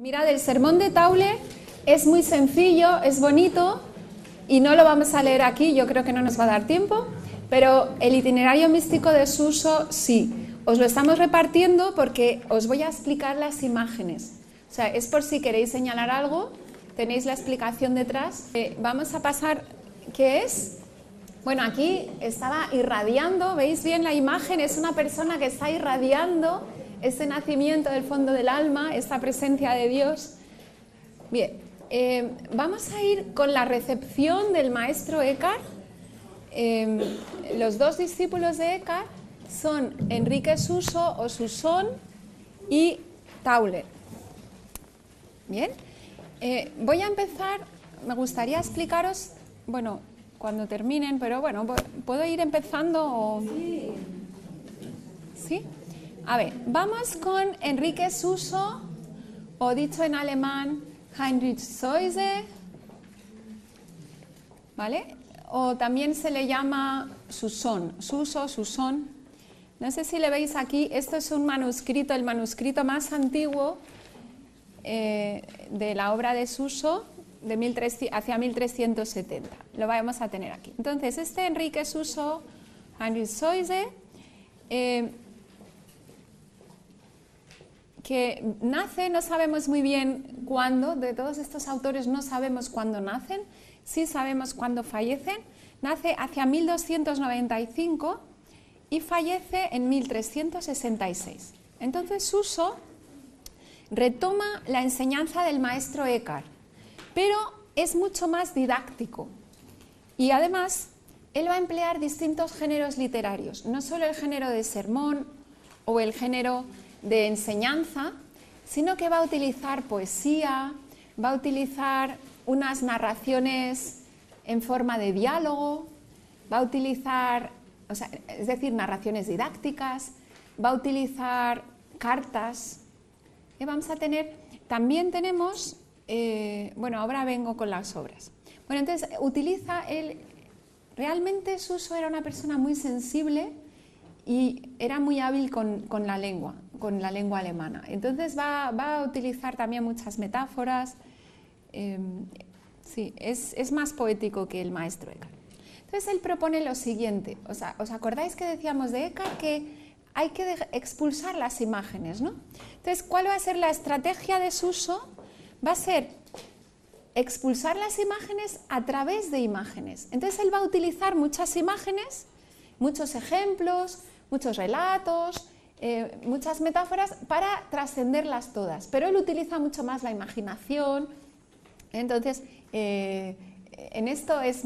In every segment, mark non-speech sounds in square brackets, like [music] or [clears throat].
Mirad, el sermón de Taule es muy sencillo, es bonito y no lo vamos a leer aquí, yo creo que no nos va a dar tiempo, pero el itinerario místico de Suso sí. Os lo estamos repartiendo porque os voy a explicar las imágenes. O sea, es por si queréis señalar algo, tenéis la explicación detrás. Eh, vamos a pasar, ¿qué es? Bueno, aquí estaba irradiando, ¿veis bien la imagen? Es una persona que está irradiando ese nacimiento del fondo del alma, esta presencia de Dios. Bien, eh, vamos a ir con la recepción del maestro Eckhart. Em, los dos discípulos de Eckhart son Enrique Suso o Susón y Tauler. Bien, eh, voy a empezar, me gustaría explicaros, bueno, cuando terminen, pero bueno, ¿puedo ir empezando? O... Sí. ¿Sí? A ver, vamos con Enrique Suso, o dicho en alemán, Heinrich Soise, ¿vale? O también se le llama Susón, Suso, Susón. No sé si le veis aquí, esto es un manuscrito, el manuscrito más antiguo eh, de la obra de Suso, de hacia 1370. Lo vamos a tener aquí. Entonces, este Enrique Suso, Heinrich eh, que nace, no sabemos muy bien cuándo, de todos estos autores no sabemos cuándo nacen, sí sabemos cuándo fallecen, nace hacia 1295 y fallece en 1366. Entonces Suso retoma la enseñanza del maestro Eckhart, pero es mucho más didáctico y además él va a emplear distintos géneros literarios, no solo el género de sermón o el género de enseñanza, sino que va a utilizar poesía, va a utilizar unas narraciones en forma de diálogo, va a utilizar, es decir, narraciones didácticas, va a utilizar cartas. Y vamos a tener, también tenemos, eh, bueno, ahora vengo con las obras. Bueno, entonces utiliza él, realmente Suso era una persona muy sensible y era muy hábil con, la lengua, con la lengua alemana. Entonces va, a utilizar también muchas metáforas. Em, sí, es, más poético que el maestro Eckhart. Entonces él propone lo siguiente, o sea, ¿os acordáis que decíamos de Eckhart que hay que expulsar las imágenes, ¿no? Entonces, ¿cuál va a ser la estrategia de su uso? Va a ser expulsar las imágenes a través de imágenes. Entonces él va a utilizar muchas imágenes, muchos ejemplos, muchos relatos, eh, muchas metáforas para trascenderlas todas. Pero él utiliza mucho más la imaginación. Entonces, eh, en esto es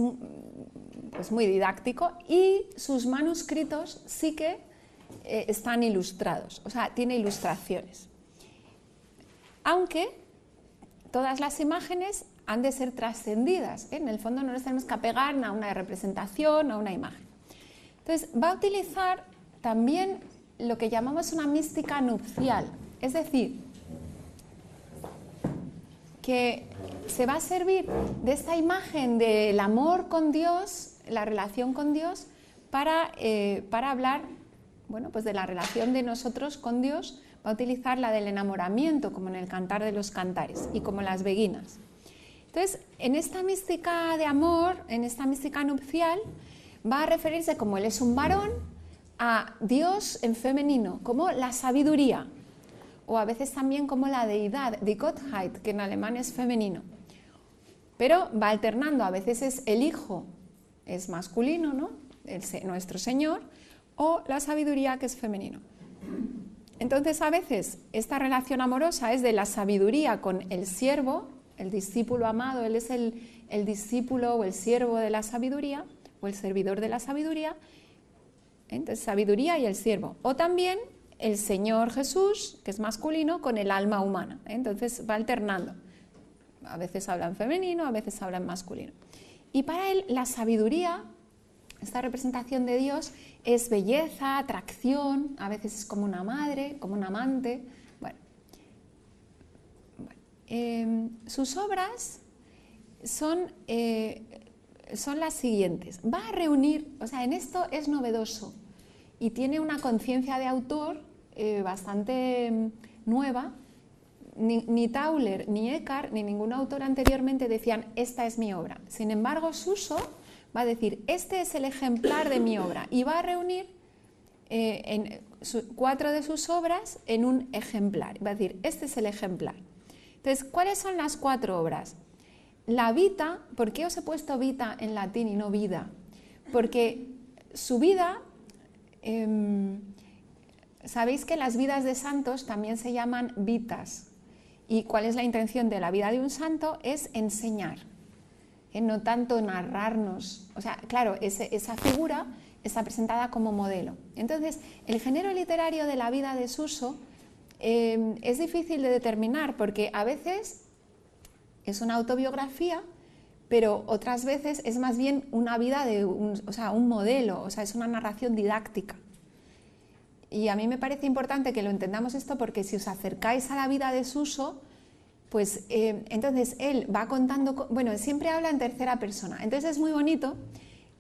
pues, muy didáctico y sus manuscritos sí que eh, están ilustrados, o sea, tiene ilustraciones. Aunque todas las imágenes han de ser trascendidas. En el fondo no nos tenemos que apegar a una representación, a una imagen. Entonces, va a utilizar también lo que llamamos una mística nupcial, es decir, que se va a servir de esta imagen del amor con Dios, la relación con Dios, para, eh, para hablar bueno, pues de la relación de nosotros con Dios, va a utilizar la del enamoramiento, como en el cantar de los cantares y como las beguinas. Entonces, en esta mística de amor, en esta mística nupcial, va a referirse como él es un varón, a Dios en femenino, como la sabiduría, o a veces también como la deidad, die Gottheit, que en alemán es femenino. Pero va alternando, a veces es el Hijo, es masculino, ¿no? nuestro Señor, o la sabiduría, que es femenino. Entonces, a veces esta relación amorosa es de la sabiduría con el siervo, el discípulo amado, él es el, el discípulo o el siervo de la sabiduría, o el servidor de la sabiduría, entonces, sabiduría y el siervo. O también el Señor Jesús, que es masculino, con el alma humana. Entonces va alternando. A veces habla en femenino, a veces habla en masculino. Y para él la sabiduría, esta representación de Dios, es belleza, atracción, a veces es como una madre, como un amante. Bueno, em, sus obras son eh, son las siguientes. Va a reunir, o sea, en esto es novedoso y tiene una conciencia de autor eh, bastante mm, nueva, ni, Tauler, ni Eckhart, ni ningún autor anteriormente decían, esta es mi obra. Sin embargo, Suso va a decir, este es el ejemplar de mi obra y va a reunir eh, cuatro de sus obras en un ejemplar. Va a decir, este es el ejemplar. Entonces, ¿cuáles son las cuatro obras? La vita, ¿por qué os he puesto vita en latín y no vida? Porque su vida, em, sabéis que las vidas de santos también se llaman vitas. ¿Y cuál es la intención de la vida de un santo? Es enseñar, ¿eh? no tanto narrarnos. O sea, claro, esa figura está presentada como modelo. Entonces, el género literario de la vida de Suso em, es difícil de determinar porque a veces es una autobiografía, pero otras veces es más bien una vida de un, o sea, un modelo, o sea, es una narración didáctica. Y a mí me parece importante que lo entendamos esto porque si os acercáis a la vida de Suso, pues em, entonces él va contando, bueno, siempre habla en tercera persona, entonces es muy bonito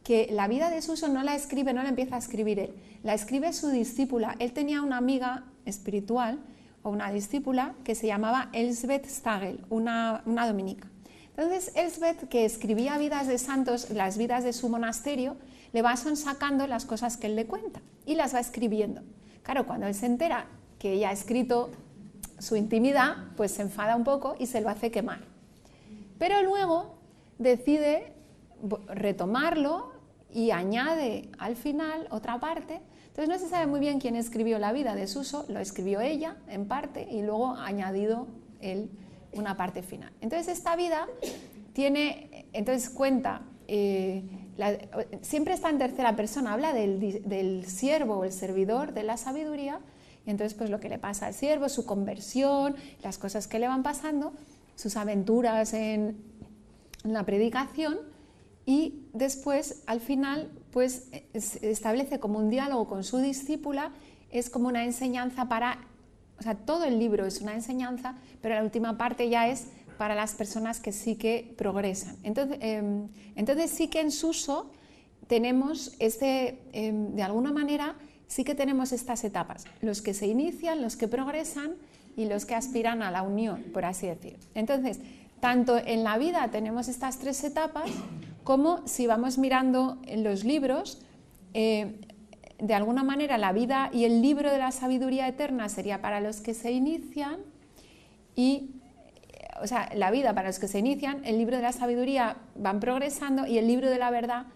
que la vida de Suso no la escribe, no la empieza a escribir él, la escribe su discípula. Él tenía una amiga espiritual o una discípula que se llamaba Elsbeth Stagel, una, una dominica. Entonces, Elsbeth, que escribía vidas de santos, las vidas de su monasterio, le va sacando las cosas que él le cuenta y las va escribiendo. Claro, cuando él se entera que ella ha escrito su intimidad, pues se enfada un poco y se lo hace quemar. Pero luego decide retomarlo y añade al final otra parte. Entonces no se sabe muy bien quién escribió la vida de Suso, lo escribió ella en parte y luego ha añadido él una parte final. Entonces esta vida tiene, entonces cuenta, eh, siempre está en tercera persona, habla del, del siervo o el servidor de la sabiduría y entonces pues lo que le pasa al siervo, su conversión, las cosas que le van pasando, sus aventuras en la predicación y después, al final, pues establece como un diálogo con su discípula, es como una enseñanza para, o sea, todo el libro es una enseñanza, pero la última parte ya es para las personas que sí que progresan. Entonces, em, entonces sí que en Suso tenemos este, em, de alguna manera, sí que tenemos estas etapas, los que se inician, los que progresan y los que aspiran a la unión, por así decir. Entonces, tanto en la vida tenemos estas tres etapas, como si vamos mirando en los libros, eh, de alguna manera la vida y el libro de la sabiduría eterna sería para los que se inician y, o sea, la vida para los que se inician, el libro de la sabiduría van progresando y el libro de la verdad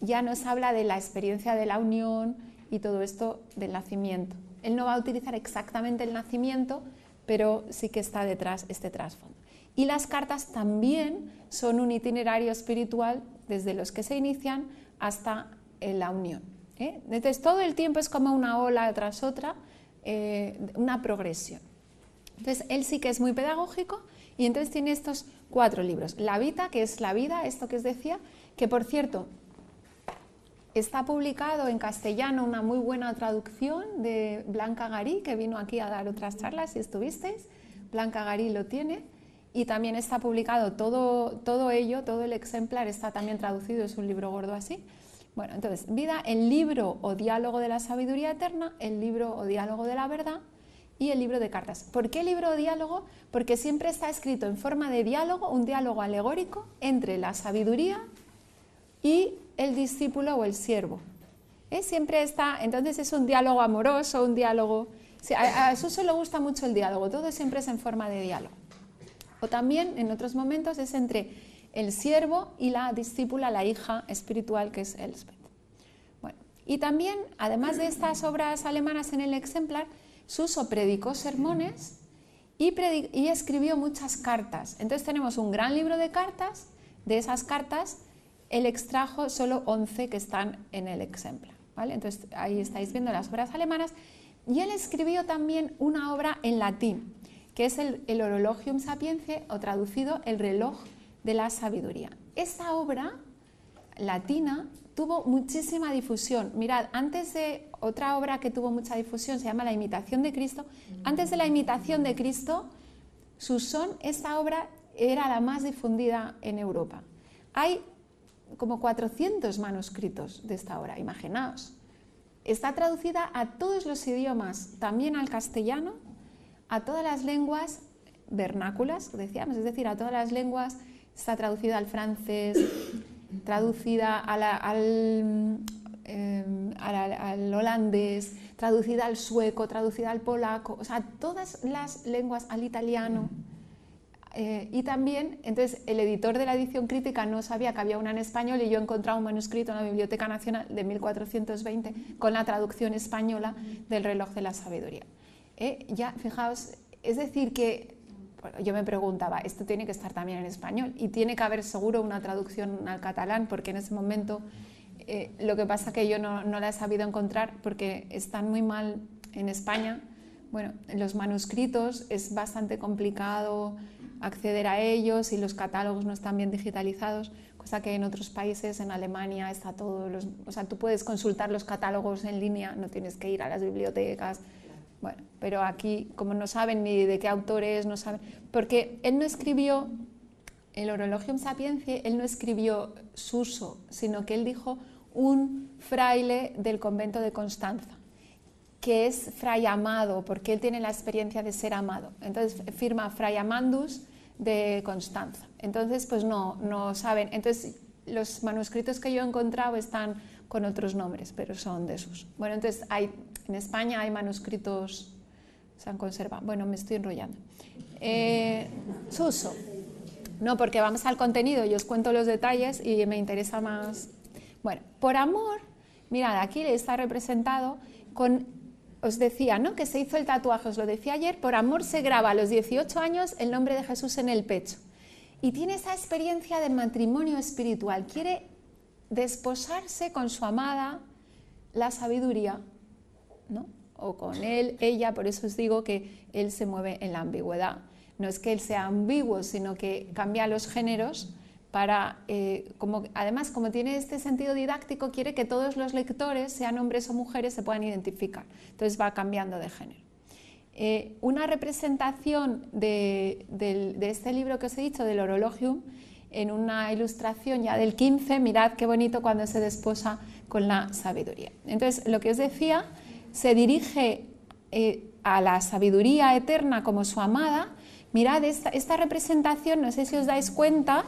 ya nos habla de la experiencia de la unión y todo esto del nacimiento. Él no va a utilizar exactamente el nacimiento, pero sí que está detrás este trasfondo. Y las cartas también son un itinerario espiritual desde los que se inician hasta la unión. ¿Eh? Entonces todo el tiempo es como una ola tras otra, eh, una progresión. Entonces él sí que es muy pedagógico y entonces tiene estos cuatro libros. La Vita, que es la vida, esto que os decía, que por cierto está publicado en castellano una muy buena traducción de Blanca Garí, que vino aquí a dar otras charlas si estuvisteis. Blanca Garí lo tiene y también está publicado todo, todo ello, todo el ejemplar está también traducido, es un libro gordo así. Bueno, entonces, vida, el libro o diálogo de la sabiduría eterna, el libro o diálogo de la verdad y el libro de cartas. ¿Por qué libro o diálogo? Porque siempre está escrito en forma de diálogo, un diálogo alegórico entre la sabiduría y el discípulo o el siervo. ¿Eh? Siempre está, entonces es un diálogo amoroso, un diálogo... a, a Suso le gusta mucho el diálogo, todo siempre es en forma de diálogo. O también en otros momentos es entre el siervo y la discípula, la hija espiritual que es Elspeth. Bueno, y también, además de estas obras alemanas en el ejemplar, Suso predicó sermones y, escribió muchas cartas. Entonces tenemos un gran libro de cartas, de esas cartas él extrajo solo 11 que están en el ejemplar. ¿vale? Entonces ahí estáis viendo las obras alemanas. Y él escribió también una obra en latín, que es el, el Orologium Sapientiae, o traducido el reloj de la sabiduría. Esta obra latina tuvo muchísima difusión. Mirad, antes de otra obra que tuvo mucha difusión, se llama La imitación de Cristo, antes de la imitación de Cristo, Susón, esta obra era la más difundida en Europa. Hay como 400 manuscritos de esta obra, imaginaos. Está traducida a todos los idiomas, también al castellano, a todas las lenguas vernáculas, decíamos, es decir, a todas las lenguas, está traducida al francés, [clears throat] traducida al, em, al, holandés, traducida al sueco, traducida al polaco, o sea, todas las lenguas, al italiano. Eh, y también, entonces, el editor de la edición crítica no sabía que había una en español y yo he encontrado un manuscrito en la Biblioteca Nacional de 1420 con la traducción española del reloj de la sabiduría. Eh, ya, fijaos, es decir que yo me preguntaba, esto tiene que estar también en español y tiene que haber seguro una traducción al catalán porque en ese momento eh, lo que pasa que yo no, no la he sabido encontrar porque están muy mal en España. Bueno, los manuscritos es bastante complicado acceder a ellos y los catálogos no están bien digitalizados, cosa que en otros países, en Alemania, está todo, los, o sea, tú puedes consultar los catálogos en línea, no tienes que ir a las bibliotecas. Bueno, pero aquí, como no saben ni de qué autor es, no saben, porque él no escribió el Orologium Sapientiae, él no escribió Suso, sino que él dijo un fraile del convento de Constanza que es Fray Amado, porque él tiene la experiencia de ser amado. Entonces firma Fray Amandus de Constanza. Entonces, pues no, no saben. Entonces, los manuscritos que yo he encontrado están con otros nombres, pero son de sus. Bueno, entonces hay, en España hay manuscritos, se han conservado. Bueno, me estoy enrollando. Eh, Suso. No, porque vamos al contenido, yo os cuento los detalles y me interesa más. Bueno, por amor, mirad, aquí está representado con os decía, ¿no? Que se hizo el tatuaje, os lo decía ayer, por amor se graba a los 18 años el nombre de Jesús en el pecho. Y tiene esa experiencia de matrimonio espiritual. Quiere desposarse con su amada, la sabiduría, ¿no? O con él, ella, por eso os digo que él se mueve en la ambigüedad. No es que él sea ambiguo, sino que cambia los géneros para, eh, además, como tiene este sentido didáctico, quiere que todos los lectores, sean hombres o mujeres, se puedan identificar. Entonces va cambiando de género. Eh, una representación de, este libro que os he dicho, del Orologium, en una ilustración ya del 15, mirad qué bonito cuando se desposa con la sabiduría. Entonces, lo que os decía, se dirige eh, a la sabiduría eterna como su amada. Mirad esta, esta representación, no sé si os dais cuenta,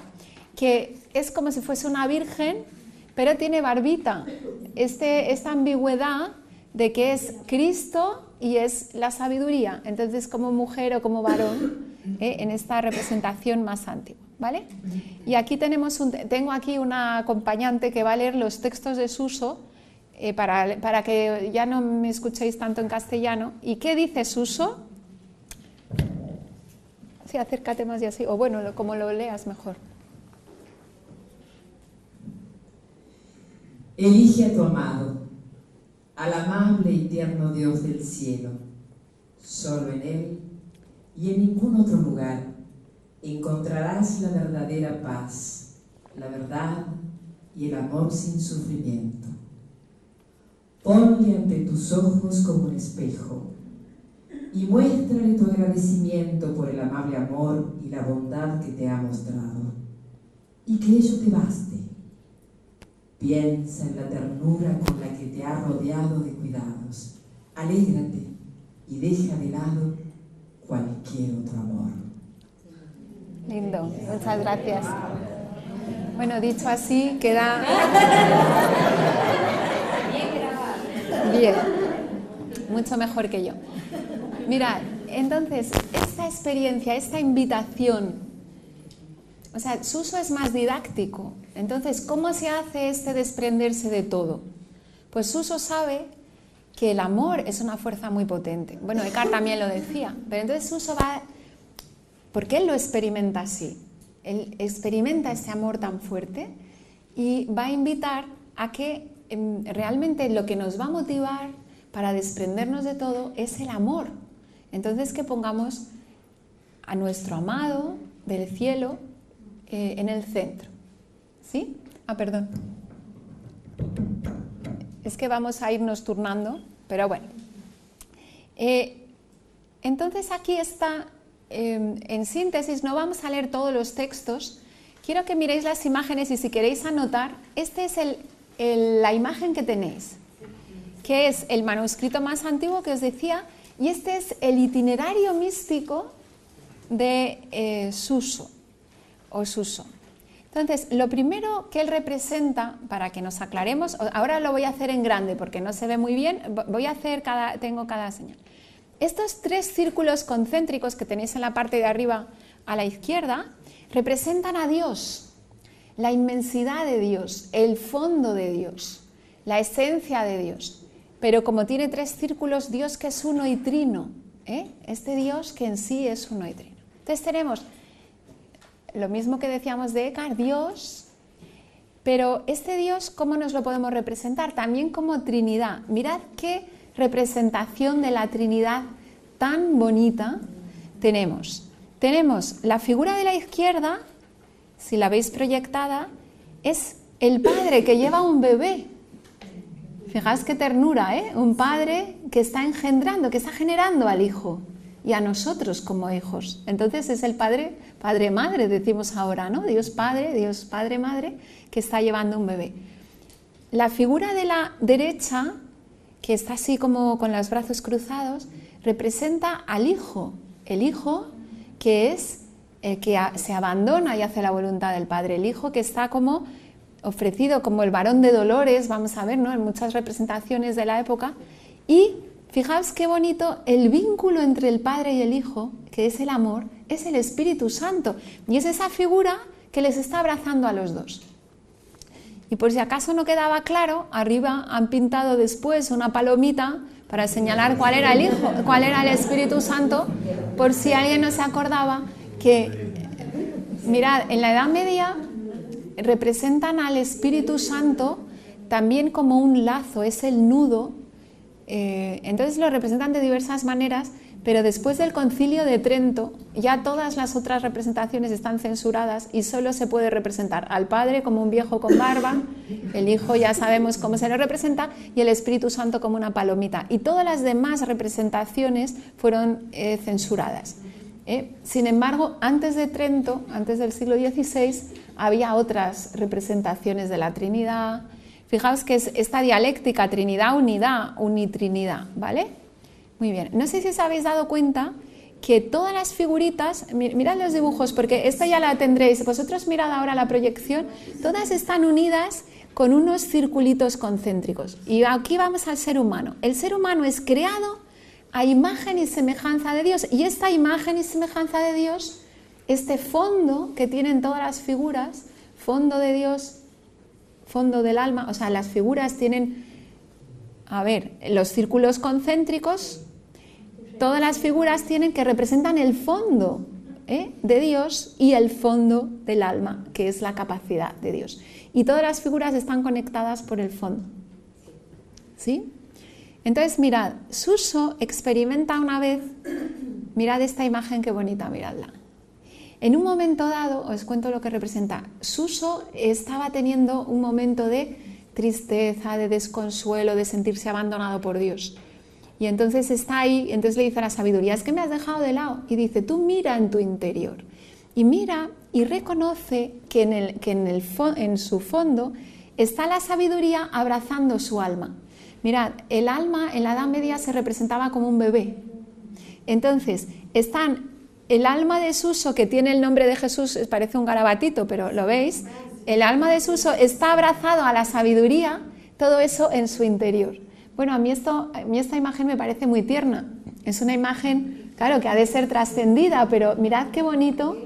que es como si fuese una virgen, pero tiene barbita. Este, esta ambigüedad de que es Cristo y es la sabiduría. Entonces, como mujer o como varón, ¿eh? en esta representación más antigua. ¿vale? Y aquí tenemos tengo aquí una acompañante que va a leer los textos de Suso eh, para, para, que ya no me escuchéis tanto en castellano. ¿Y qué dice Suso? Sí, acércate más y así, o bueno, como lo leas mejor. Elige a tu amado, al amable y tierno Dios del cielo. Solo en Él y en ningún otro lugar encontrarás la verdadera paz, la verdad y el amor sin sufrimiento. Ponle ante tus ojos como un espejo y muéstrale tu agradecimiento por el amable amor y la bondad que te ha mostrado, y que ello te baste Piensa en la ternura con la que te ha rodeado de cuidados. Alégrate y deja de lado cualquier otro amor. Lindo, muchas gracias. Bueno, dicho así, queda... [laughs] Bien, mucho mejor que yo. Mirad, entonces, esta experiencia, esta invitación o sea, su uso es más didáctico. Entonces, ¿cómo se hace este desprenderse de todo? Pues Suso sabe que el amor es una fuerza muy potente. Bueno, Eckhart también lo decía, pero entonces Suso va, porque él lo experimenta así, él experimenta ese amor tan fuerte y va a invitar a que realmente lo que nos va a motivar para desprendernos de todo es el amor. Entonces que pongamos a nuestro amado del cielo eh, en el centro. ¿Sí? Ah, perdón. Es que vamos a irnos turnando, pero bueno. Eh, entonces aquí está, em, en síntesis, no vamos a leer todos los textos. Quiero que miréis las imágenes y si queréis anotar, esta es la imagen que tenéis, que es el manuscrito más antiguo que os decía, y este es el itinerario místico de eh, Suso o Suso. Entonces, lo primero que él representa, para que nos aclaremos, ahora lo voy a hacer en grande porque no se ve muy bien, voy a hacer cada, tengo cada señal. Estos tres círculos concéntricos que tenéis en la parte de arriba a la izquierda representan a Dios, la inmensidad de Dios, el fondo de Dios, la esencia de Dios. Pero como tiene tres círculos, Dios que es uno y trino, ¿eh? este Dios que en sí es uno y trino. Entonces tenemos lo mismo que decíamos de Eckhart, Dios, pero este Dios, ¿cómo nos lo podemos representar? También como Trinidad. Mirad qué representación de la Trinidad tan bonita tenemos. Tenemos la figura de la izquierda, si la veis proyectada, es el padre que lleva un bebé. Fijaos qué ternura, ¿eh? Un padre que está engendrando, que está generando al hijo y a nosotros como hijos. Entonces es el Padre, Padre Madre, decimos ahora, ¿no? Dios Padre, Dios Padre Madre, que está llevando un bebé. La figura de la derecha, que está así como con los brazos cruzados, representa al Hijo, el Hijo que es el que se abandona y hace la voluntad del Padre, el Hijo que está como ofrecido como el varón de dolores, vamos a ver, ¿no? En muchas representaciones de la época, y Fijaos qué bonito el vínculo entre el Padre y el Hijo, que es el amor, es el Espíritu Santo. Y es esa figura que les está abrazando a los dos. Y por si acaso no quedaba claro, arriba han pintado después una palomita para señalar cuál era el Hijo, cuál era el Espíritu Santo, por si alguien no se acordaba que, mirad, en la Edad Media representan al Espíritu Santo también como un lazo, es el nudo eh, entonces lo representan de diversas maneras, pero después del concilio de Trento ya todas las otras representaciones están censuradas y solo se puede representar al Padre como un viejo con barba, el Hijo ya sabemos cómo se le representa y el Espíritu Santo como una palomita. Y todas las demás representaciones fueron eh, censuradas. ¿Eh? Sin embargo, antes de Trento, antes del siglo XVI, había otras representaciones de la Trinidad, Fijaos que es esta dialéctica Trinidad, unidad, unitrinidad, ¿vale? Muy bien. No sé si os habéis dado cuenta que todas las figuritas, mirad los dibujos, porque esta ya la tendréis, vosotros mirad ahora la proyección, todas están unidas con unos circulitos concéntricos. Y aquí vamos al ser humano. El ser humano es creado a imagen y semejanza de Dios. Y esta imagen y semejanza de Dios, este fondo que tienen todas las figuras, fondo de Dios, fondo del alma, o sea, las figuras tienen, a ver, los círculos concéntricos, todas las figuras tienen que representan el fondo ¿eh? de Dios y el fondo del alma, que es la capacidad de Dios. Y todas las figuras están conectadas por el fondo. ¿Sí? Entonces, mirad, Suso experimenta una vez, mirad esta imagen qué bonita, miradla. En un momento dado, os cuento lo que representa. Suso estaba teniendo un momento de tristeza, de desconsuelo, de sentirse abandonado por Dios. Y entonces está ahí, entonces le dice a la sabiduría, es que me has dejado de lado. Y dice, tú mira en tu interior. Y mira y reconoce que en, el, que en, el, en su fondo está la sabiduría abrazando su alma. Mirad, el alma en la Edad Media se representaba como un bebé. Entonces, están el alma de Suso, que tiene el nombre de Jesús, parece un garabatito, pero lo veis, el alma de Suso está abrazado a la sabiduría, todo eso en su interior. Bueno, a mí, esto, a mí esta imagen me parece muy tierna. Es una imagen, claro, que ha de ser trascendida, pero mirad qué bonito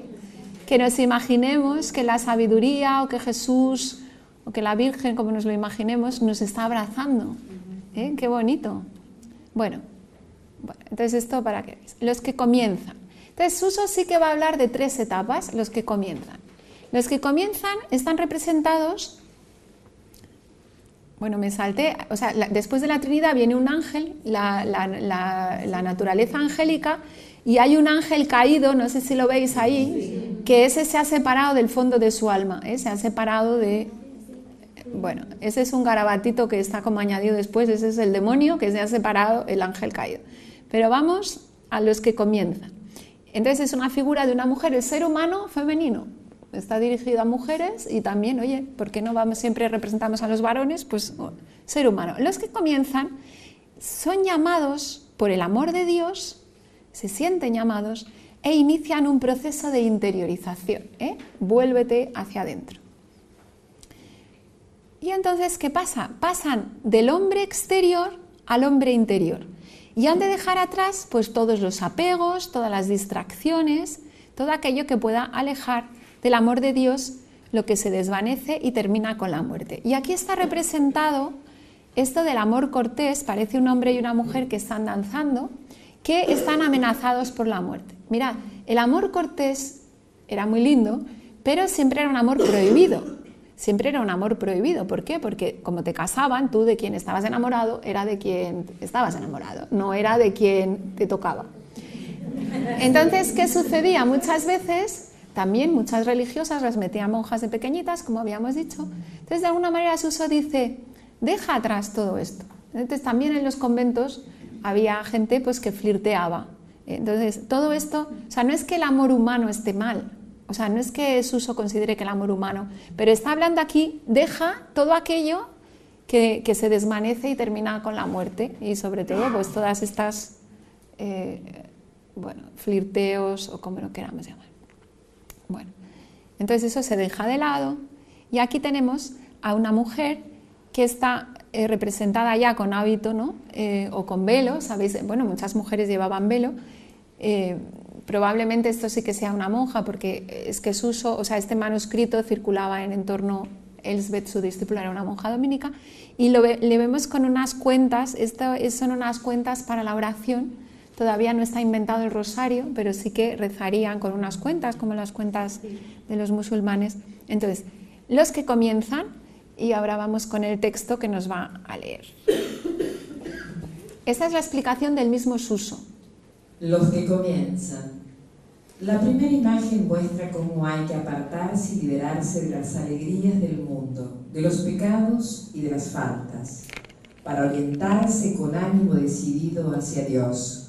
que nos imaginemos que la sabiduría o que Jesús o que la Virgen, como nos lo imaginemos, nos está abrazando. ¿Eh? Qué bonito. Bueno, entonces esto para qué Los que comienzan. Entonces, Suso sí que va a hablar de tres etapas, los que comienzan. Los que comienzan están representados, bueno, me salté, o sea, después de la Trinidad viene un ángel, la, naturaleza angélica, y hay un ángel caído, no sé si lo veis ahí, que ese se ha separado del fondo de su alma, ¿eh? se ha separado de... Bueno, ese es un garabatito que está como añadido después, ese es el demonio que se ha separado el ángel caído. Pero vamos a los que comienzan. Entonces es una figura de una mujer, el ser humano femenino. Está dirigido a mujeres y también, oye, ¿por qué no vamos siempre representamos a los varones? Pues oh, ser humano. Los que comienzan son llamados por el amor de Dios, se sienten llamados e inician un proceso de interiorización. ¿eh? Vuélvete hacia adentro. Y entonces, ¿qué pasa? Pasan del hombre exterior al hombre interior. Y han de dejar atrás pues todos los apegos, todas las distracciones, todo aquello que pueda alejar del amor de Dios lo que se desvanece y termina con la muerte. Y aquí está representado esto del amor cortés, parece un hombre y una mujer que están danzando, que están amenazados por la muerte. Mirad, el amor cortés era muy lindo, pero siempre era un amor prohibido. Siempre era un amor prohibido. ¿Por qué? Porque como te casaban, tú de quien estabas enamorado era de quien estabas enamorado, no era de quien te tocaba. Entonces, ¿qué sucedía? Muchas veces también muchas religiosas las metían monjas de pequeñitas, como habíamos dicho. Entonces, de alguna manera, Suso dice, deja atrás todo esto. Entonces, también en los conventos había gente pues, que flirteaba. Entonces, todo esto, o sea, no es que el amor humano esté mal, o sea, no es que Suso considere que el amor humano, pero está hablando aquí, deja todo aquello que, se desvanece y termina con la muerte, y sobre todo, pues todas estas, eh, bueno, flirteos o como lo queramos llamar. Bueno, entonces eso se deja de lado y aquí tenemos a una mujer que está eh, representada ya con hábito ¿no? Eh, o con velo, sabéis, bueno, muchas mujeres llevaban velo. Probablemente esto sí que sea una monja porque es que su uso, o sea, este manuscrito circulaba en entorno, Elsbeth, su discípula, era una monja dominica, y lo le vemos con unas cuentas, esto son unas cuentas para la oración, Todavía no está inventado el rosario, pero sí que rezarían con unas cuentas, como las cuentas de los musulmanes. Entonces, los que comienzan, y ahora vamos con el texto que nos va a leer. Esta es la explicación del mismo Suso. Los que comienzan. La primera imagen muestra cómo hay que apartarse y liberarse de las alegrías del mundo, de los pecados y de las faltas, para orientarse con ánimo decidido hacia Dios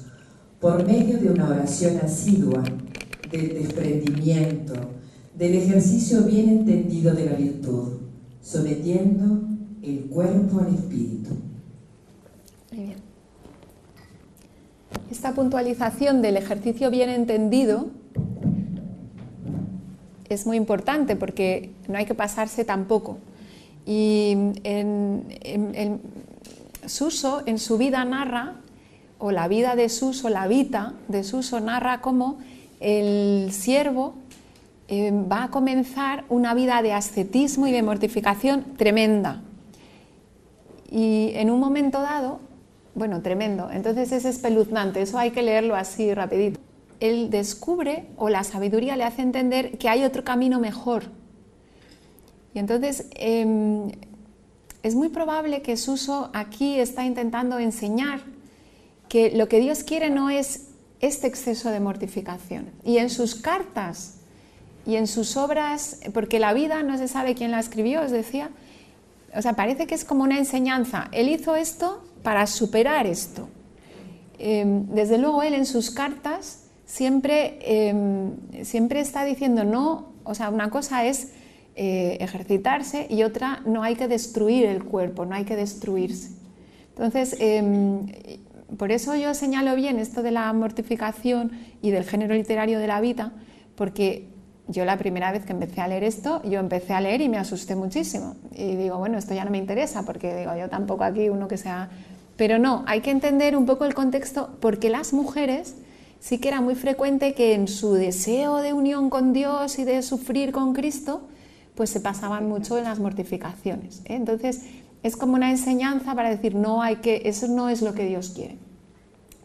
por medio de una oración asidua, del desprendimiento, del ejercicio bien entendido de la virtud, sometiendo el cuerpo al espíritu. Muy bien. Esta puntualización del ejercicio bien entendido es muy importante porque no hay que pasarse tampoco. Y en, en Suso en su vida narra o la vida de Suso, la vida de Suso narra cómo el siervo eh, va a comenzar una vida de ascetismo y de mortificación tremenda. Y en un momento dado, bueno, tremendo, entonces es espeluznante, eso hay que leerlo así rapidito. Él descubre, o la sabiduría le hace entender que hay otro camino mejor. Y entonces em, es muy probable que Suso aquí está intentando enseñar que lo que Dios quiere no es este exceso de mortificación. Y en sus cartas y en sus obras, porque la vida no se sabe quién la escribió, os decía, o sea, parece que es como una enseñanza. Él hizo esto para superar esto. Em, desde luego, él en sus cartas siempre, em, siempre está diciendo no, o sea, una cosa es eh, ejercitarse y otra no hay que destruir el cuerpo, no hay que destruirse. Entonces, em, por eso yo señalo bien esto de la mortificación y del género literario de la vida, porque yo la primera vez que empecé a leer esto, yo empecé a leer y me asusté muchísimo. Y digo, bueno, esto ya no me interesa, porque digo, yo tampoco aquí uno que sea... Pero no, hay que entender un poco el contexto, porque las mujeres sí que era muy frecuente que en su deseo de unión con Dios y de sufrir con Cristo, pues se pasaban mucho en las mortificaciones. ¿eh? Entonces, es como una enseñanza para decir, no hay que, eso no es lo que Dios quiere.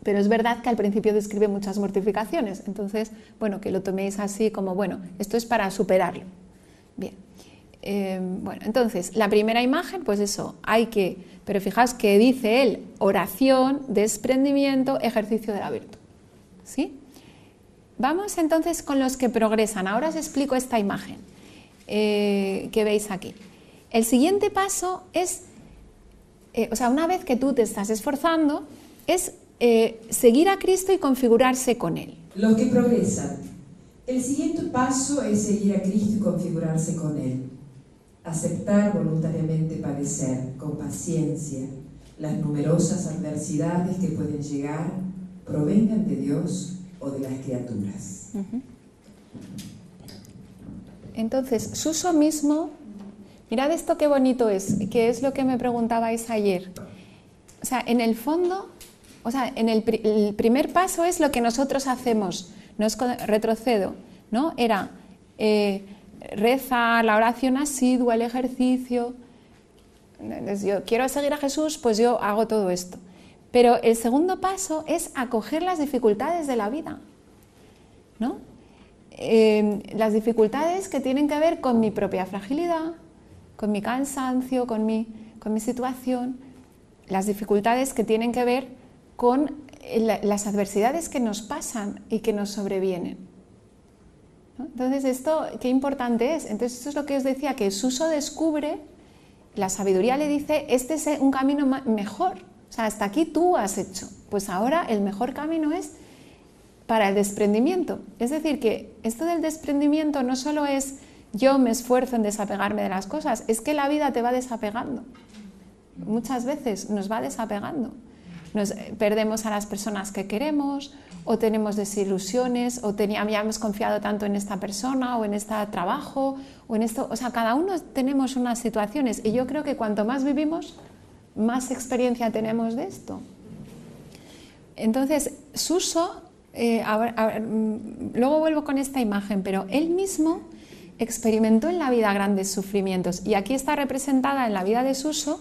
Pero es verdad que al principio describe muchas mortificaciones, entonces, bueno, que lo toméis así como, bueno, esto es para superarlo. Bien. Em, bueno, entonces, la primera imagen, pues eso, hay que, pero fijaos que dice él, oración, desprendimiento, ejercicio de la virtud. ¿Sí? Vamos entonces con los que progresan. Ahora os explico esta imagen eh, que veis aquí. El siguiente paso es, eh, o sea, una vez que tú te estás esforzando, es eh, seguir a Cristo y configurarse con Él. Los que progresan. El siguiente paso es seguir a Cristo y configurarse con Él. Aceptar voluntariamente padecer con paciencia las numerosas adversidades que pueden llegar, provengan de Dios o de las criaturas. Entonces, Suso mismo, mirad esto qué bonito es, que es lo que me preguntabais ayer. O sea, en el fondo, o sea, en el, primer paso es lo que nosotros hacemos, no es retrocedo, ¿no? Era eh, rezar, la oración asidua, el ejercicio. yo quiero seguir a Jesús, pues yo hago todo esto. Pero el segundo paso es acoger las dificultades de la vida, ¿no? Em, las dificultades que tienen que ver con mi propia fragilidad, con mi cansancio, con mi, con mi situación, las dificultades que tienen que ver con las adversidades que nos pasan y que nos sobrevienen. Entonces, esto, qué importante es. Entonces, esto es lo que os decía, que Suso descubre, la sabiduría le dice, este es un camino mejor. O sea, hasta aquí tú has hecho. Pues ahora el mejor camino es para el desprendimiento. Es decir, que esto del desprendimiento no solo es yo me esfuerzo en desapegarme de las cosas, es que la vida te va desapegando. Muchas veces nos va desapegando. Nos eh, perdemos a las personas que queremos o tenemos desilusiones o habíamos confiado tanto en esta persona o en este trabajo o en esto. O sea, cada uno tenemos unas situaciones y yo creo que cuanto más vivimos, más experiencia tenemos de esto. Entonces, Suso eh, mm, luego vuelvo con esta imagen, pero él mismo experimentó en la vida grandes sufrimientos y aquí está representada en la vida de Suso,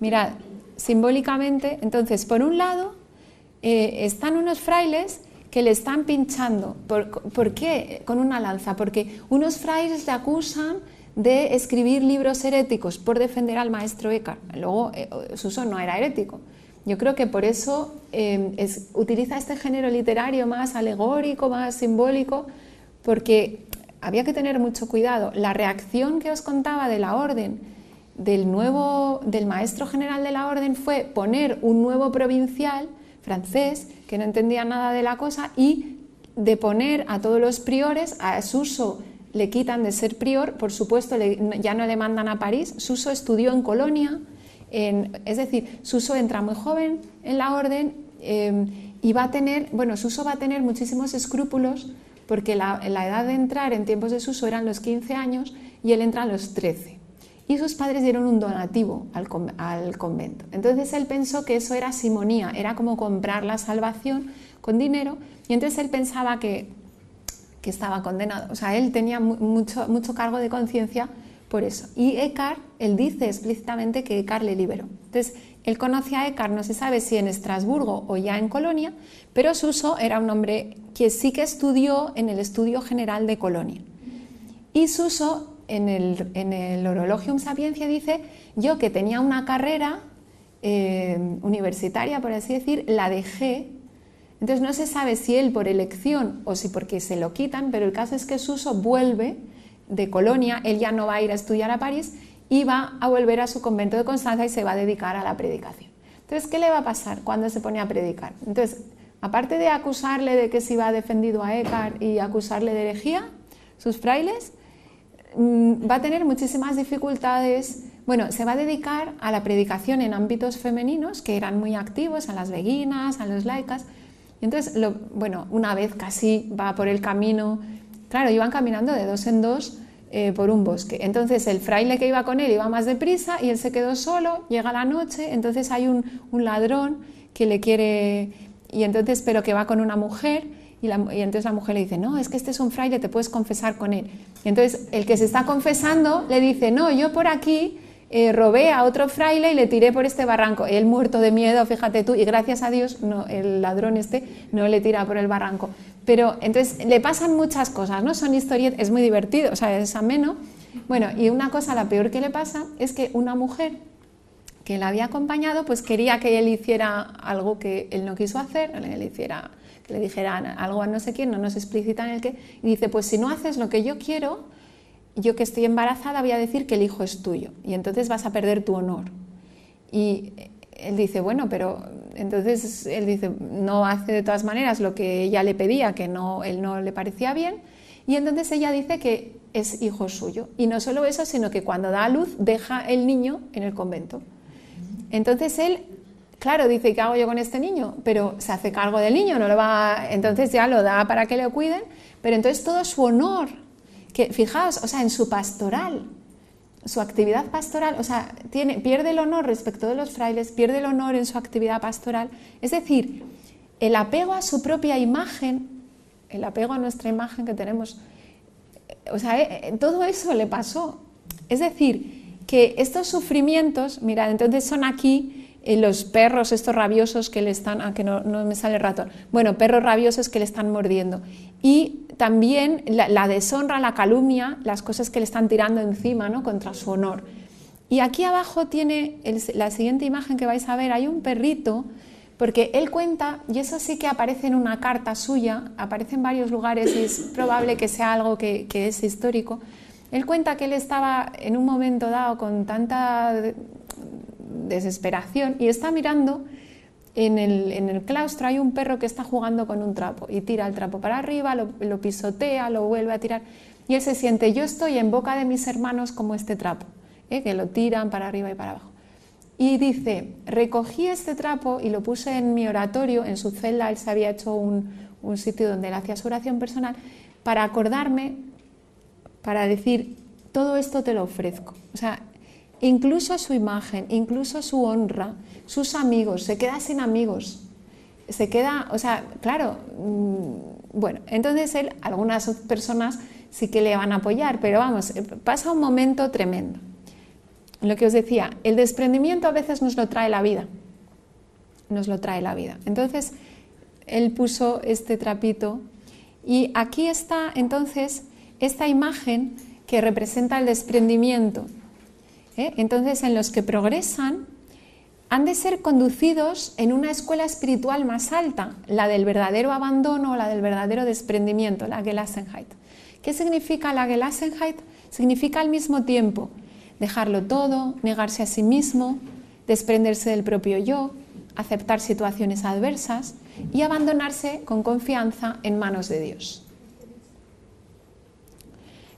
mirad, simbólicamente, entonces, por un lado, eh, están unos frailes que le están pinchando. ¿Por, qué? Con una lanza. Porque unos frailes le acusan de escribir libros heréticos por defender al maestro Eckhart. Luego, eh, Suso no era herético. Yo creo que por eso em, utiliza este género literario más alegórico, más simbólico, porque había que tener mucho cuidado. La reacción que os contaba de la orden del nuevo del maestro general de la orden fue poner un nuevo provincial francés que no entendía nada de la cosa y de poner a todos los priores a Suso le quitan de ser prior, por supuesto ya no le mandan a París. Suso estudió en Colonia, es decir, Suso entra muy joven en la orden em, y va a tener, bueno, Suso va a tener muchísimos escrúpulos porque la, edad de entrar en tiempos de Suso eran los 15 años y él entra a los 13. Y sus padres dieron un donativo al, convento. Entonces él pensó que eso era simonía, era como comprar la salvación con dinero y entonces él pensaba que, que estaba condenado. O sea, él tenía mucho, mucho cargo de conciencia por eso. Y Eckhart, él dice explícitamente que Eckhart le liberó. Entonces, él conoce a Eckhart, no se sabe si en Estrasburgo o ya en Colonia, pero Suso era un hombre que sí que estudió en el Estudio General de Colonia. Y Suso, en el, en el Orologium Sapiencia, dice, yo que tenía una carrera eh, universitaria, por así decir, la dejé. Entonces no se sabe si él por elección o si porque se lo quitan, pero el caso es que Suso vuelve de Colonia, él ya no va a ir a estudiar a París y va a volver a su convento de Constanza y se va a dedicar a la predicación. Entonces, ¿qué le va a pasar cuando se pone a predicar? Entonces, aparte de acusarle de que se iba defendido a Eckhart y acusarle de herejía, sus frailes, va a tener muchísimas dificultades. Bueno, se va a dedicar a la predicación en ámbitos femeninos que eran muy activos, a las beguinas, a los laicas. entonces, bueno, una vez casi va por el camino Claro, iban caminando de dos en dos eh, por un bosque. Entonces el fraile que iba con él iba más deprisa y él se quedó solo, llega la noche, entonces hay un, ladrón que le quiere, y entonces, pero que va con una mujer, y, entonces la mujer le dice, no, es que este es un fraile, te puedes confesar con él. Y entonces el que se está confesando le dice, no, yo por aquí eh, robé a otro fraile y le tiré por este barranco. Él muerto de miedo, fíjate tú, y gracias a Dios no, el ladrón este no le tira por el barranco. Pero entonces le pasan muchas cosas, ¿no? Son historias, es muy divertido, o sea, es ameno. Bueno, y una cosa, la peor que le pasa, es que una mujer que la había acompañado, pues quería que él hiciera algo que él no quiso hacer, le hiciera, que le dijera algo a no sé quién, no nos explicitan el qué, y dice, pues si no haces lo que yo quiero, yo que estoy embarazada voy a decir que el hijo es tuyo, y entonces vas a perder tu honor. Y él dice, bueno, pero entonces él dice, no hace de todas maneras lo que ella le pedía, que no, él no le parecía bien, y entonces ella dice que es hijo suyo. Y no solo eso, sino que cuando da a luz deja el niño en el convento. Entonces él, claro, dice, ¿qué hago yo con este niño? Pero se hace cargo del niño, no lo va, entonces ya lo da para que le cuiden, pero entonces todo su honor, que fijaos, o sea, en su pastoral, su actividad pastoral, o sea, tiene, pierde el honor respecto de los frailes, pierde el honor en su actividad pastoral, es decir, el apego a su propia imagen, el apego a nuestra imagen que tenemos, o sea, eh, eh, todo eso le pasó. Es decir, que estos sufrimientos, mirad, entonces son aquí eh, los perros, estos rabiosos que le están, aunque ah, no, me sale el ratón, bueno, perros rabiosos que le están mordiendo. Y también la, deshonra, la calumnia, las cosas que le están tirando encima, ¿no? Contra su honor. Y aquí abajo tiene la siguiente imagen que vais a ver, hay un perrito, porque él cuenta, y eso sí que aparece en una carta suya, aparece en varios lugares y es probable que sea algo que es histórico. Él cuenta que él estaba en un momento dado con tanta desesperación y está mirando en el, claustro hay un perro que está jugando con un trapo y tira el trapo para arriba, lo, pisotea, lo vuelve a tirar y él se siente, yo estoy en boca de mis hermanos como este trapo, ¿eh? que lo tiran para arriba y para abajo. Y dice, recogí este trapo y lo puse en mi oratorio, en su celda, él se había hecho un, un sitio donde él hacía su oración personal, para acordarme, para decir, todo esto te lo ofrezco. Incluso su imagen, incluso su honra, sus amigos, se queda sin amigos, se queda, o sea, claro, mm, bueno, entonces él, algunas personas sí que le van a apoyar, pero vamos, eh, pasa un momento tremendo. Lo que os decía, el desprendimiento a veces nos lo trae la vida, nos lo trae la vida. Entonces, él puso este trapito y aquí está entonces esta imagen que representa el desprendimiento ¿eh? Entonces, en los que progresan, han de ser conducidos en una escuela espiritual más alta, la del verdadero abandono, la del verdadero desprendimiento, la Gelassenheit. ¿Qué significa la Gelassenheit? Significa al mismo tiempo dejarlo todo, negarse a sí mismo, desprenderse del propio yo, aceptar situaciones adversas y abandonarse con confianza en manos de Dios.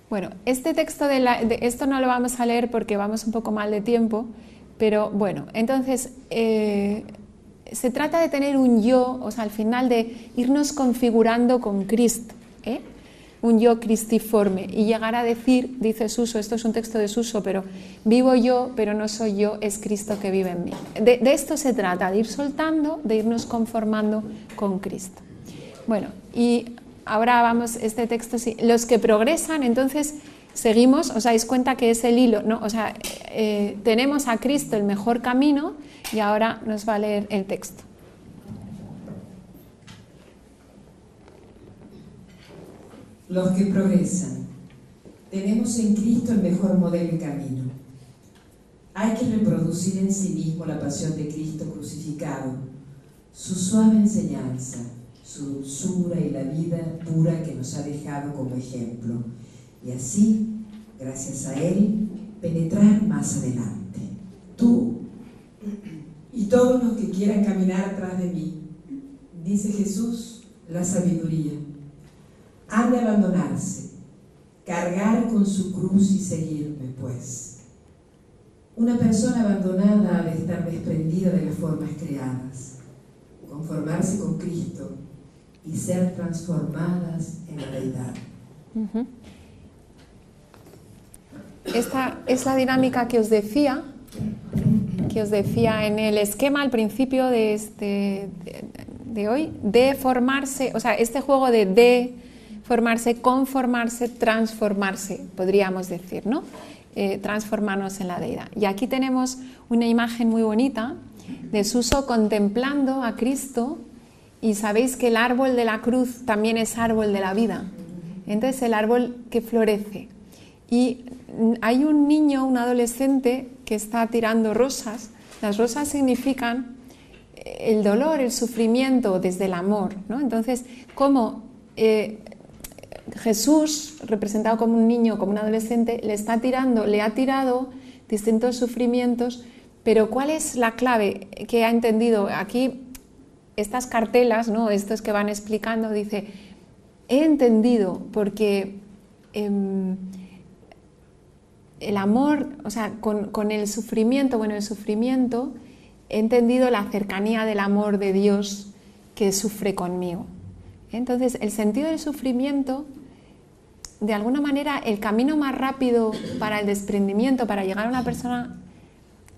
Bueno, este texto de, esto no lo vamos a leer porque vamos un poco mal de tiempo, pero bueno, entonces eh, se trata de tener un yo, o sea, al final de irnos configurando con Cristo, ¿eh? un yo cristiforme y llegar a decir, dice Suso, esto es un texto de Suso, pero vivo yo, pero no soy yo, es Cristo que vive en mí. De, de esto se trata, de ir soltando, de irnos conformando con Cristo. Bueno, y ahora vamos, este texto, sí, los que progresan, entonces seguimos, os dais cuenta que es el hilo, ¿no? O sea, eh, tenemos a Cristo el mejor camino y ahora nos va a leer el texto. Los que progresan, tenemos en Cristo el mejor modelo y camino. Hay que reproducir en sí mismo la pasión de Cristo crucificado, su suave enseñanza, su dulzura y la vida pura que nos ha dejado como ejemplo. Y así, gracias a Él, penetrar más adelante. Tú y todos los que quieran caminar tras de mí, dice Jesús, la sabiduría, han de abandonarse, cargar con su cruz y seguirme, pues. Una persona abandonada ha de estar desprendida de las formas creadas, conformarse con Cristo y ser transformadas en la deidad. Esta es la dinámica que os decía, que os decía en el esquema al principio de, este, de, hoy, de formarse, o sea, este juego de de formarse, conformarse, transformarse, podríamos decir, ¿no? Eh, transformarnos en la deidad. Y aquí tenemos una imagen muy bonita de Suso contemplando a Cristo y sabéis que el árbol de la cruz también es árbol de la vida. Entonces el árbol que florece. Y hay un niño, un adolescente, que está tirando rosas. Las rosas significan el dolor, el sufrimiento desde el amor. ¿no? Entonces, como eh, Jesús, representado como un niño, como un adolescente, le está tirando, le ha tirado distintos sufrimientos, pero ¿cuál es la clave que ha entendido? Aquí estas cartelas, ¿no? estos que van explicando, dice, he entendido porque em, el amor, o sea, con, el sufrimiento, bueno, el sufrimiento he entendido la cercanía del amor de Dios que sufre conmigo. Entonces, el sentido del sufrimiento, de alguna manera, el camino más rápido para el desprendimiento, para llegar a una persona,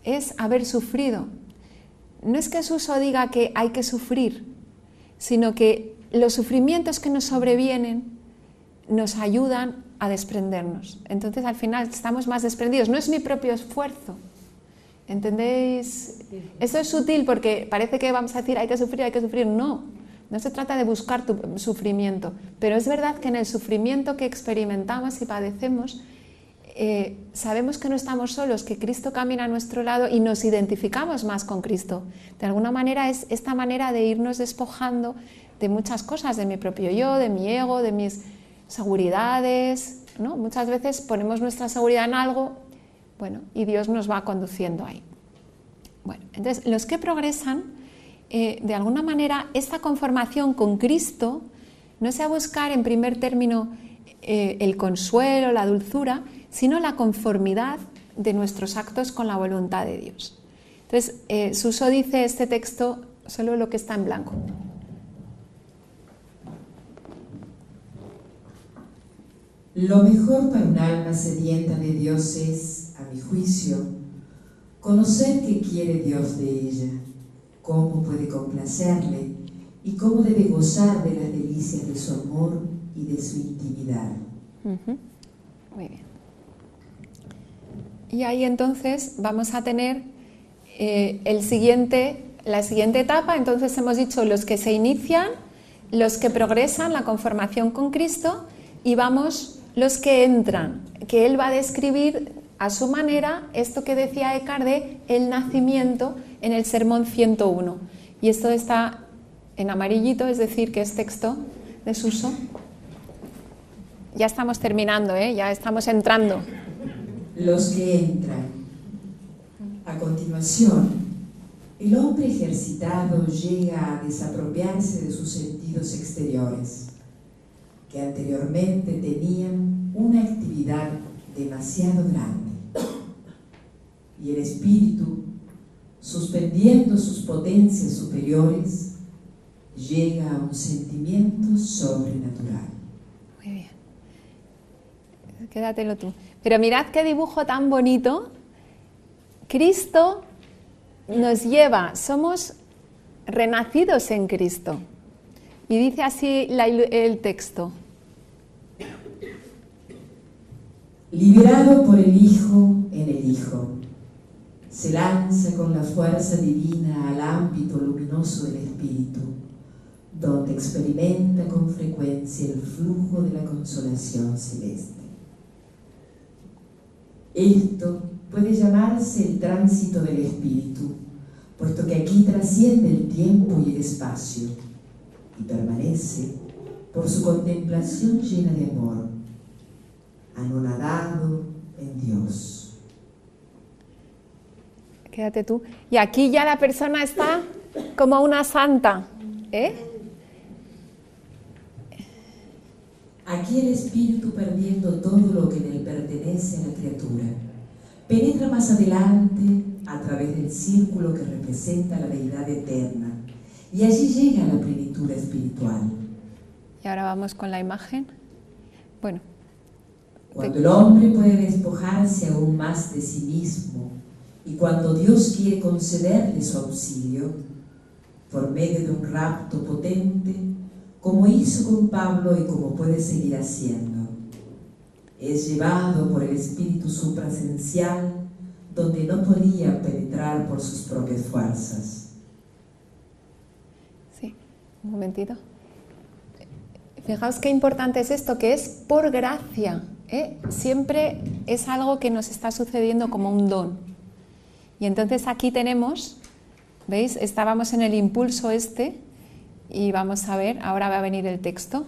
es haber sufrido. No es que Suso diga que hay que sufrir, sino que los sufrimientos que nos sobrevienen nos ayudan a desprendernos. Entonces, al final, estamos más desprendidos. No es mi propio esfuerzo, ¿Entendéis? Eso es sutil porque parece que vamos a decir hay que sufrir, hay que sufrir. No, no se trata de buscar tu sufrimiento, pero es verdad que en el sufrimiento que experimentamos y padecemos, eh, sabemos que no estamos solos, que Cristo camina a nuestro lado y nos identificamos más con Cristo. De alguna manera es esta manera de irnos despojando de muchas cosas, de mi propio yo, de mi ego, de mis seguridades. Muchas veces ponemos nuestra seguridad en algo bueno, y Dios nos va conduciendo ahí. Bueno, entonces los que progresan, eh, de alguna manera, esta conformación con Cristo no es a buscar en primer término eh, el consuelo, la dulzura, sino la conformidad de nuestros actos con la voluntad de Dios. Entonces, eh, Suso dice este texto solo lo que está en blanco. Lo mejor para un alma sedienta de Dios es a mi juicio, conocer qué quiere Dios de ella, cómo puede complacerle y cómo debe gozar de las delicias de su amor y de su intimidad. Muy bien. Y ahí entonces vamos a tener eh, el siguiente, la siguiente etapa. Entonces hemos dicho los que se inician, los que progresan, la conformación con Cristo, y vamos los que entran, que Él va a describir a su manera esto que decía Eckhart de el nacimiento en el sermón 101. Y esto está en amarillito, es decir, que es texto de Suso. Ya estamos terminando, ¿eh? ya estamos entrando. Los que entran. A continuación, el hombre ejercitado llega a desapropiarse de sus sentidos exteriores, que anteriormente tenían una actividad demasiado grande y el espíritu, suspendiendo sus potencias superiores, llega a un sentimiento sobrenatural. Quédatelo tú. Pero mirad qué dibujo tan bonito. Cristo nos lleva, somos renacidos en Cristo. Y dice así el texto. Liberado por el Hijo en el Hijo se lanza con la fuerza divina al ámbito luminoso del espíritu, donde experimenta con frecuencia el flujo de la consolación celeste. Esto puede llamarse el tránsito del espíritu, puesto que aquí trasciende el tiempo y el espacio y permanece por su contemplación llena de amor, anonadado en Dios quédate tú. Y aquí ya la persona está como una santa. ¿eh? Aquí el espíritu perdiendo todo lo que le pertenece a la criatura. Penetra más adelante a través del círculo que representa la deidad eterna. Y allí llega a la plenitud espiritual. Y ahora vamos con la imagen. Bueno. Cuando el hombre puede despojarse aún más de sí mismo y cuando Dios quiere concederle su auxilio, por medio de un rapto potente, como hizo con Pablo y como puede seguir haciendo, es llevado por el Espíritu suprasencial donde no podía penetrar por sus propias fuerzas. Sí, un momentito. Fijaos qué importante es esto, que es por gracia. ¿eh? Siempre es algo que nos está sucediendo como un don. Y entonces aquí tenemos, ¿veis? Estábamos en el impulso este y vamos a ver, ahora va a venir el texto.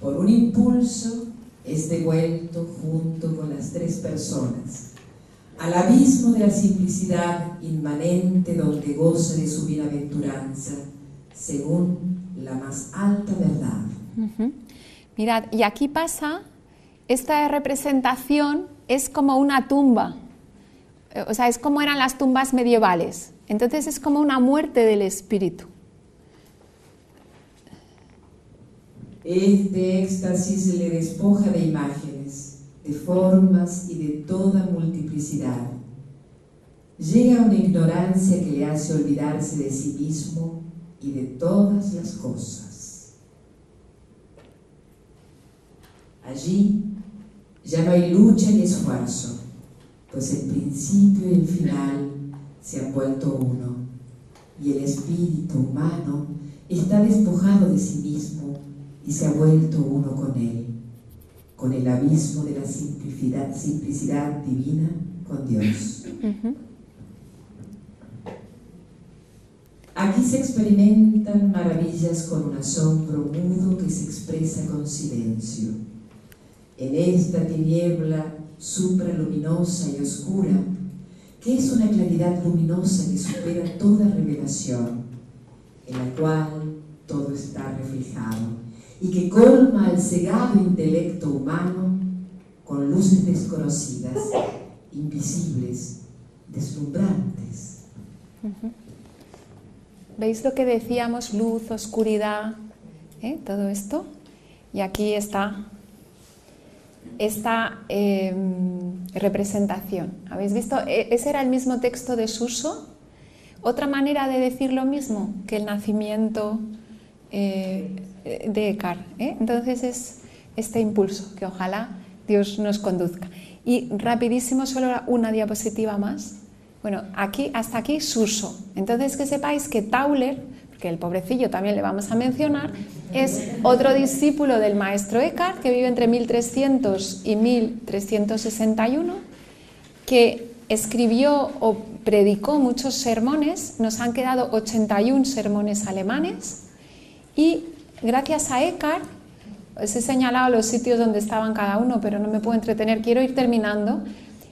Por un impulso es devuelto junto con las tres personas al abismo de la simplicidad inmanente donde goza de su bienaventuranza, según la más alta verdad. Mirad, y aquí pasa esta representación es como una tumba, o sea, es como eran las tumbas medievales. Entonces es como una muerte del espíritu. Este éxtasis le despoja de imágenes, de formas y de toda multiplicidad. Llega a una ignorancia que le hace olvidarse de sí mismo y de todas las cosas. Allí ya no hay lucha ni esfuerzo, pues el principio y el final se han vuelto uno y el espíritu humano está despojado de sí mismo y se ha vuelto uno con él, con el abismo de la simplicidad, simplicidad divina con Dios. Aquí se experimentan maravillas con un asombro mudo que se expresa con silencio. En esta tiniebla supraluminosa y oscura, que es una claridad luminosa que supera toda revelación, en la cual todo está reflejado y que colma al cegado intelecto humano con luces desconocidas, invisibles, deslumbrantes. ¿Veis lo que decíamos? Luz, oscuridad, ¿eh? todo esto. Y aquí está esta em, representación. ¿Habéis visto? E, ese era el mismo texto de Suso. Otra manera de decir lo mismo que el nacimiento eh, de Eckhart. ¿eh? Entonces es este impulso que ojalá Dios nos conduzca. Y rapidísimo, solo una diapositiva más. Bueno, aquí, hasta aquí Suso. Entonces que sepáis que Tauler, que el pobrecillo también le vamos a mencionar, es otro discípulo del maestro Eckhart que vive entre 1300 y 1361, que escribió o predicó muchos sermones, nos han quedado 81 sermones alemanes. Y gracias a Eckhart, os he señalado los sitios donde estaban cada uno, pero no me puedo entretener, quiero ir terminando.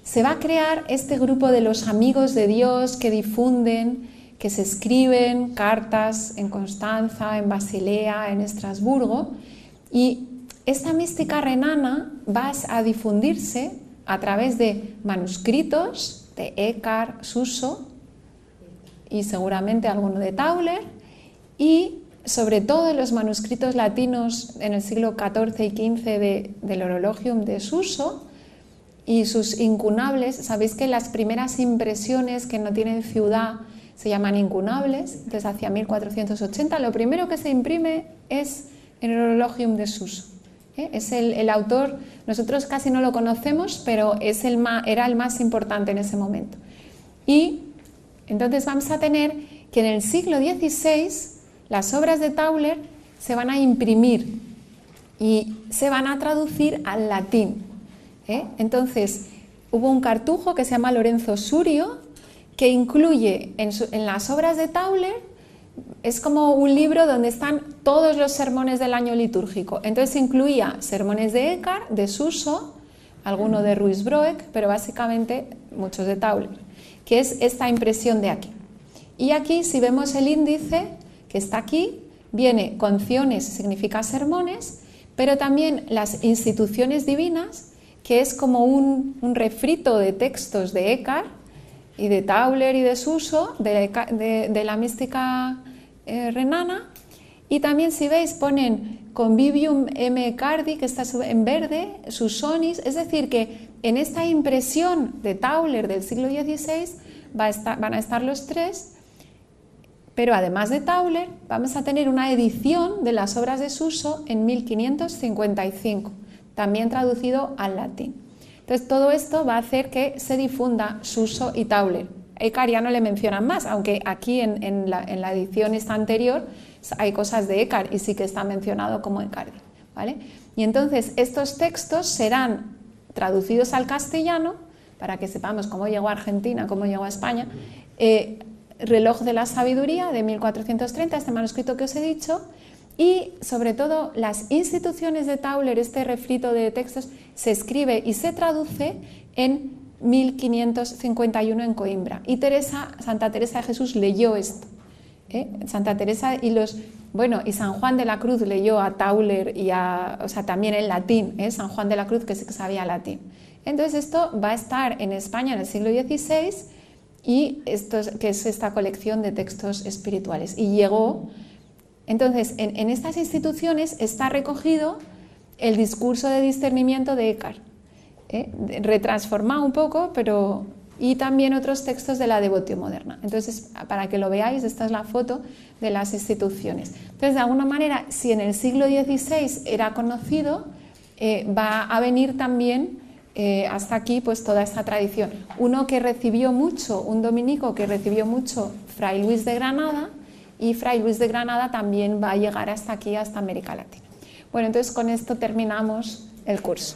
Se va a crear este grupo de los amigos de Dios que difunden, que se escriben cartas en Constanza, en Basilea, en Estrasburgo, y esta mística renana va a difundirse a través de manuscritos de Eckhart, Suso y seguramente alguno de Tauler, y sobre todo en los manuscritos latinos en el siglo XIV y XV del Orologium de Suso, y sus incunables, sabéis que las primeras impresiones que no tienen ciudad se llaman incunables, entonces hacia 1480 lo primero que se imprime es el Orologium de Suso. ¿eh? Es el, autor, nosotros casi no lo conocemos, pero es el era el más importante en ese momento. Y entonces vamos a tener que en el siglo XVI las obras de Tauler se van a imprimir y se van a traducir al latín. ¿eh? Entonces, hubo un cartujo que se llama Lorenzo Surio, que incluye en, las obras de Tauler, es como un libro donde están todos los sermones del año litúrgico. Entonces incluía sermones de Eckhart, de Suso, alguno de Ruiz Broek, pero básicamente muchos de Tauler, que es esta impresión de aquí. Y aquí, si vemos el índice que está aquí, viene conciones, significa sermones, pero también las instituciones divinas, que es como un, refrito de textos de Eckhart y de Tauler y de Suso, de, la mística eh, renana. Y también, si veis, ponen Convivium M. Cardi, que está en verde, Susonis, es decir, que en esta impresión de Tauler del siglo XVI van a estar los tres, pero además de Tauler, vamos a tener una edición de las obras de Suso en 1555 también traducido al latín. Entonces, todo esto va a hacer que se difunda Suso y Tauler. Eckhart ya no le mencionan más, aunque aquí en, la, edición esta anterior hay cosas de Eckhart y sí que está mencionado como Eckhart. ¿vale? Y entonces estos textos serán traducidos al castellano para que sepamos cómo llegó a Argentina, cómo llegó a España. Eh, Reloj de la Sabiduría de 1430, este manuscrito que os he dicho, y sobre todo las instituciones de Tauler, este refrito de textos, se escribe y se traduce en 1551 en Coimbra. Y Teresa, Santa Teresa de Jesús leyó esto. ¿eh? Santa Teresa y los, Bueno, y San Juan de la Cruz leyó a Tauler y a, o sea, también en latín, ¿eh? San Juan de la Cruz que sabía latín. Entonces esto va a estar en España en el siglo XVI y esto es, que es esta colección de textos espirituales. Y llegó, entonces en, en estas instituciones está recogido el discurso de discernimiento de Eckhart, ¿eh? retransformado un poco, pero y también otros textos de la devoción moderna. Entonces, para que lo veáis, esta es la foto de las instituciones. Entonces, de alguna manera, si en el siglo XVI era conocido, eh, va a venir también eh, hasta aquí pues toda esta tradición. Uno que recibió mucho, un dominico que recibió mucho, Fray Luis de Granada, y Fray Luis de Granada también va a llegar hasta aquí, hasta América Latina. Bueno, entonces con esto terminamos el curso.